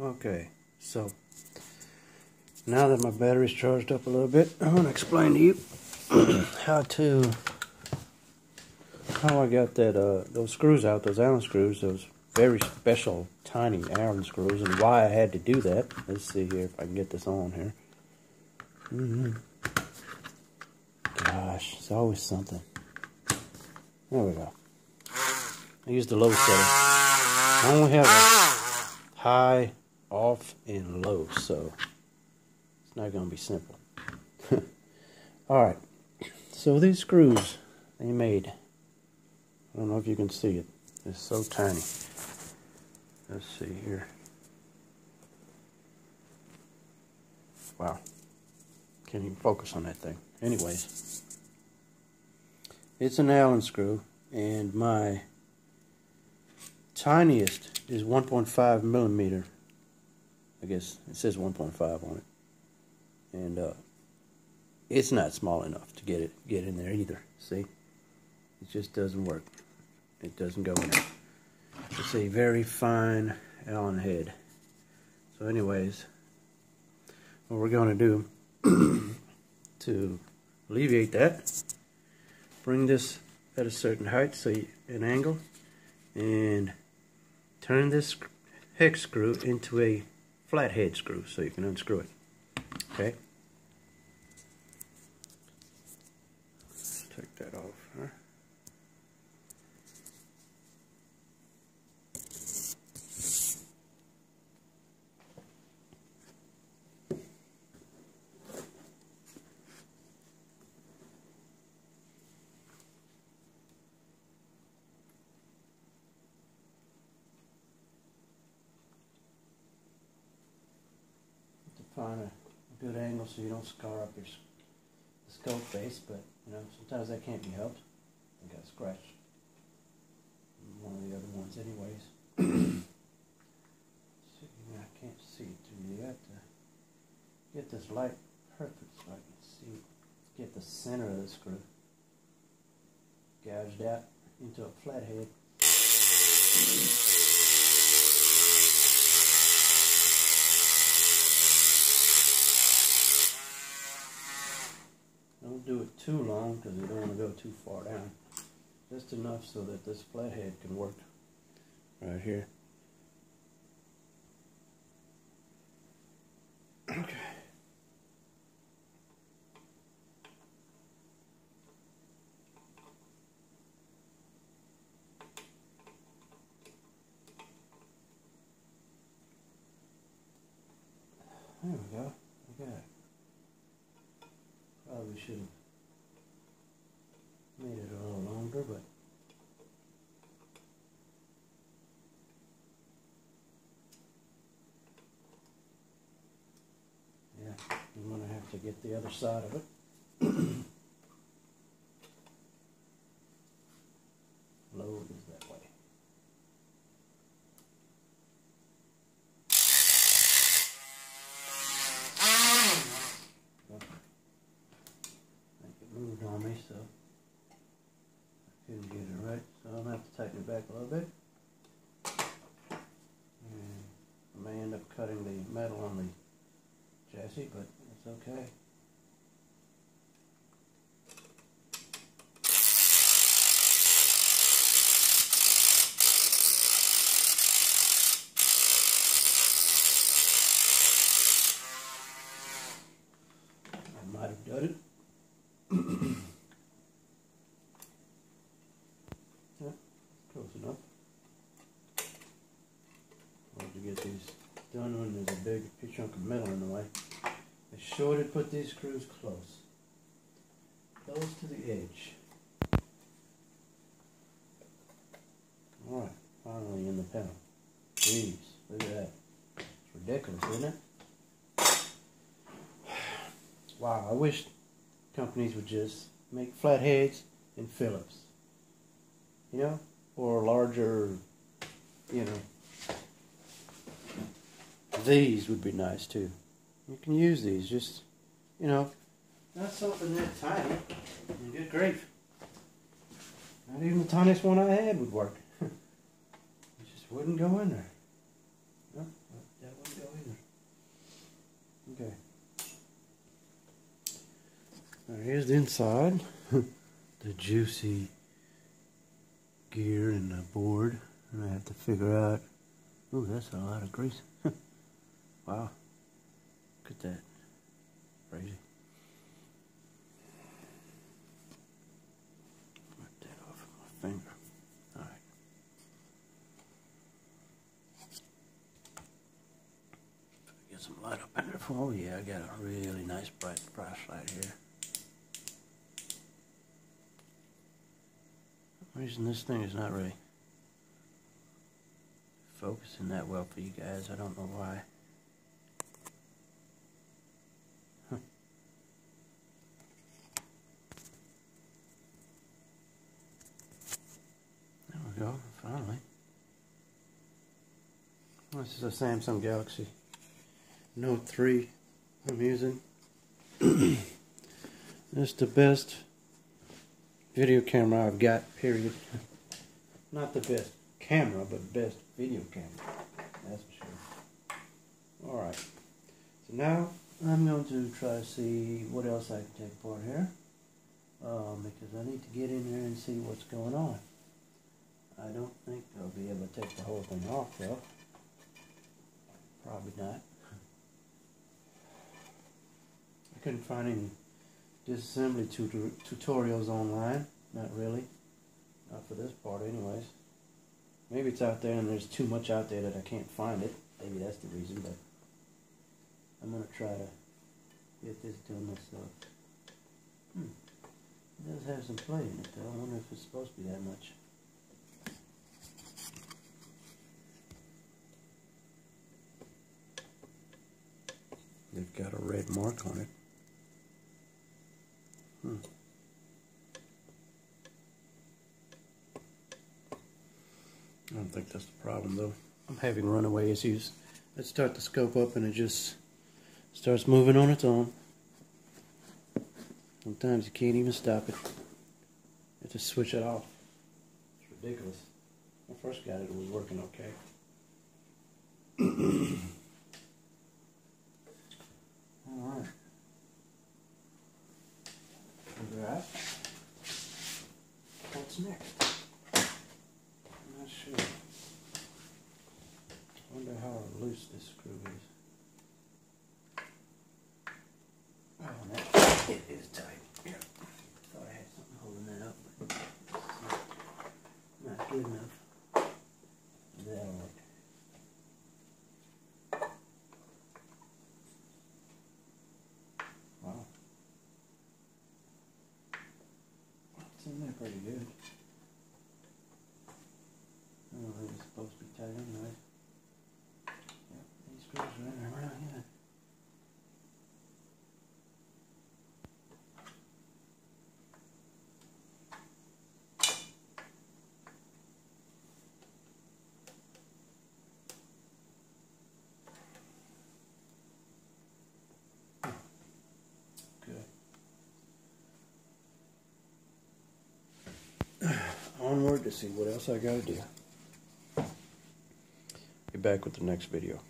Okay, so now that my battery's charged up a little bit, I want to explain to you how to how I got that uh, those screws out, those Allen screws, those very special tiny Allen screws, and why I had to do that. Let's see here if I can get this on here. Mm -hmm. Gosh, it's always something. There we go. I used the low setting. I only have a high, off, and low, so it's not going to be simple. Alright, so these screws they made, I don't know if you can see it, it's so tiny. Let's see here. Wow. Can't even focus on that thing. Anyways, it's an Allen screw, and my tiniest is 1.5 millimeter. I guess it says 1.5 on it, and uh, it's not small enough to get it get in there either. See, it just doesn't work. It doesn't go in. It's a very fine Allen head. So, anyways, what we're going to do to alleviate that, bring this at a certain height, so you, an angle, and turn this hex screw into a flathead screw so you can unscrew it. Okay? Take that off. Huh? Find a good angle so you don't scar up your scope face, but you know, sometimes that can't be helped. I got scratched one of the other ones anyways. see, I can't see it have to get this light perfect so I can see, get the center of the screw gouged out into a flathead. Do it too long because you don't want to go too far down. Just enough so that this flathead can work right here. Okay. There we go. Okay. Probably should have made it a little longer, but yeah, I'm going to have to get the other side of it. tighten it back a little bit. And I may end up cutting the metal on but it's okay. I might have done it. Yeah, close enough. Hard to get these done when there's a big chunk of metal in the way. Be sure to put these screws close. Close to the edge. Alright, finally in the panel. Jeez, look at that. It's ridiculous, isn't it? Wow, I wish companies would just make flatheads and Phillips. You know, or larger, you know. These would be nice too. You can use these, just, you know, not something that tiny. And good grief. Not even the tiniest one I had would work. it just wouldn't go in there. No, that wouldn't go in there. Okay. Here's the inside. the juicy gear and the board. And I have to figure out. Ooh, that's a lot of grease. wow. Look at that. Crazy. Wipe that off my finger. Alright. Get some light up in there for oh yeah, I got a really nice bright flashlight here. reason this thing is not really focusing that well for you guys. I don't know why. Huh. There we go, finally. This is a Samsung Galaxy Note 3 I'm using. it's the best video camera I've got, period. Not the best camera, but best video camera. That's for sure. Alright. So now I'm going to try to see what else I can take apart here. Um, because I need to get in there and see what's going on. I don't think I'll be able to take the whole thing off though. Probably not. I couldn't find any disassembly tutor tutorials online. Not really. Not for this part anyways. Maybe it's out there and there's too much out there that I can't find it. Maybe that's the reason, but I'm going to try to get this done myself. Hmm. It does have some play in it though. I wonder if it's supposed to be that much. Mark on it. Hmm. I don't think that's the problem though. I'm having runaway issues. Let's start the scope up and it just starts moving on its own. Sometimes you can't even stop it. You have to switch it off. It's ridiculous. When I first got it, it was working okay. Alright. Alright. What's next? I'm not sure. I wonder how loose this screw is. Oh, that, it is tight. Yeah. Thought I had something holding that up, but not, not good enough. That'll work. Wow. It's in there pretty good. I don't know it's supposed to be tight anyway. onward to see what else I gotta do. Be back with the next video.